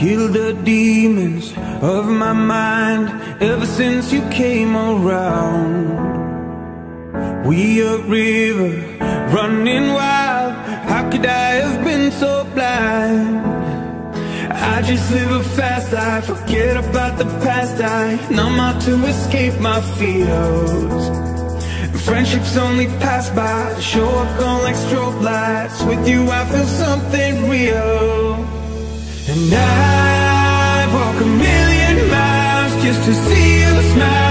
Killed the demons of my mind ever since you came around. We a river running wild. How could I have been so blind? I just live a fast life, forget about the past. I numb out to escape my fears. Friendships only pass by, show up on like strobe lights. With you, I feel something real. And I just to see you smile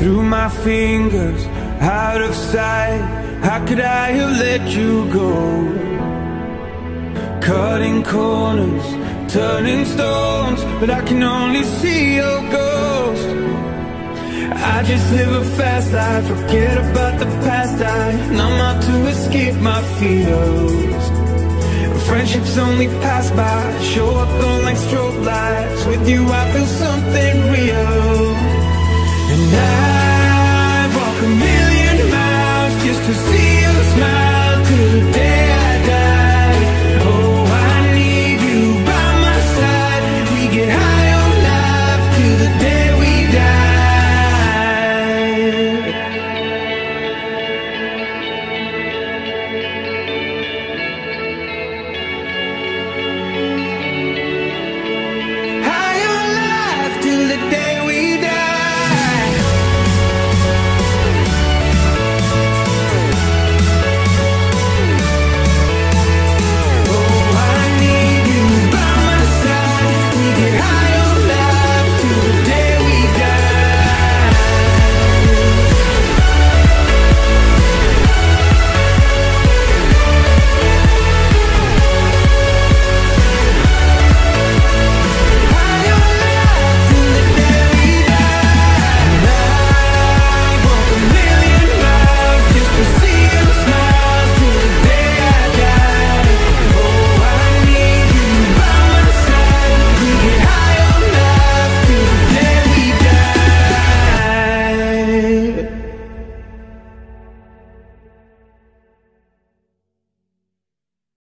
Through my fingers, out of sight. How could I have let you go? Cutting corners, turning stones, but I can only see your ghost. I just live a fast life, forget about the past. I numb out to escape my fears. Friendships only pass by, show up on like strobe lights. With you, I feel something